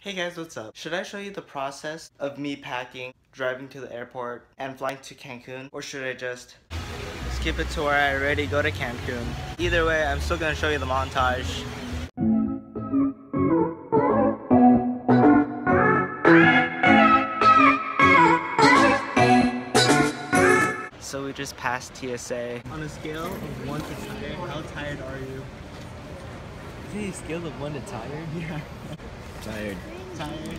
Hey guys, what's up? Should I show you the process of me packing, driving to the airport, and flying to Cancun? Or should I just skip it to where I already go to Cancun? Either way, I'm still gonna show you the montage. So we just passed TSA. On a scale of 1 to tired, how tired are you? Is it a scale of 1 to tired? Yeah. Tired. Tired.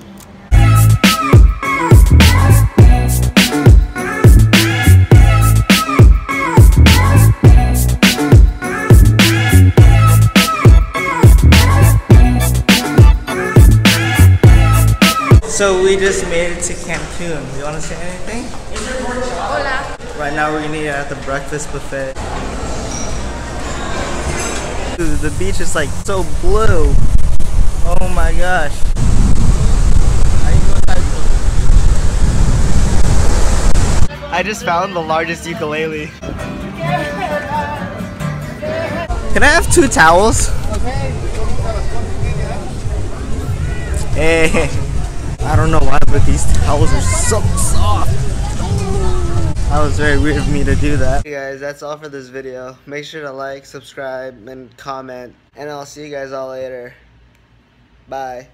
So we just made it to Cancun. You want to say anything? Hola. Right now we're gonna eat at the breakfast buffet. Dude, the beach is like so blue. Oh my gosh. I just found the largest ukulele. Can I have two towels? Hey, I don't know why, but these towels are so soft. That was very weird of me to do that. Hey guys, that's all for this video. Make sure to like, subscribe, and comment. And I'll see you guys all later. Bye.